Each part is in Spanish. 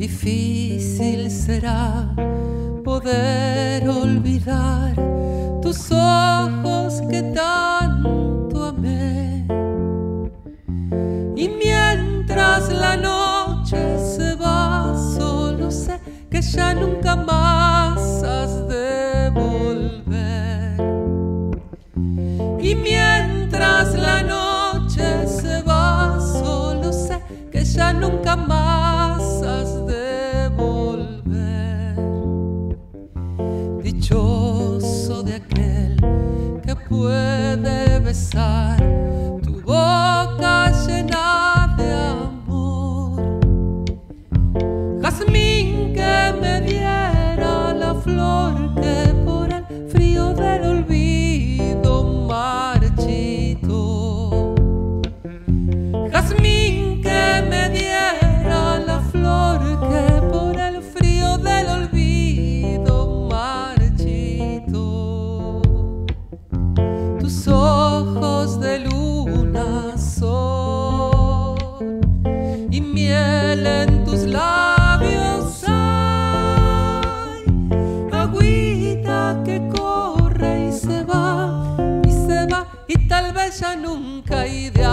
Difícil será poder olvidar tus ojos que tanto amé. Y mientras la noche se va, solo sé que ya nunca más has de volver. Y mientras la noche se va, solo sé que ya nunca más puede besar tu boca llena Tus ojos de luna son y miel en tus labios hay. Agüita que corre y se va y se va y tal vez ya nunca hay de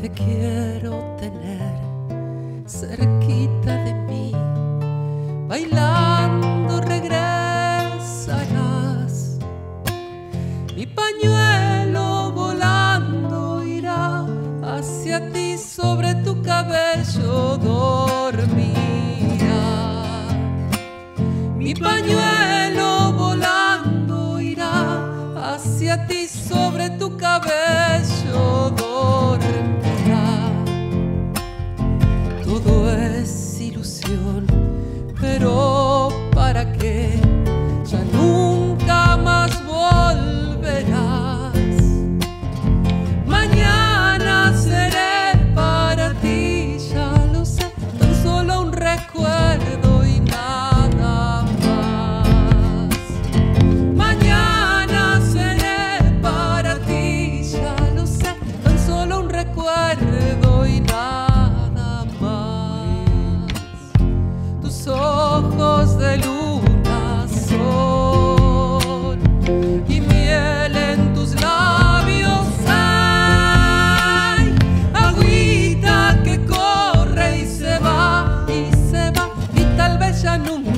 Te quiero tener cerquita de mí, bailando regresarás. Mi pañuelo volando irá hacia ti, sobre tu cabello dormirá. Mi pañuelo volando irá hacia ti, sobre tu cabello solo agüita que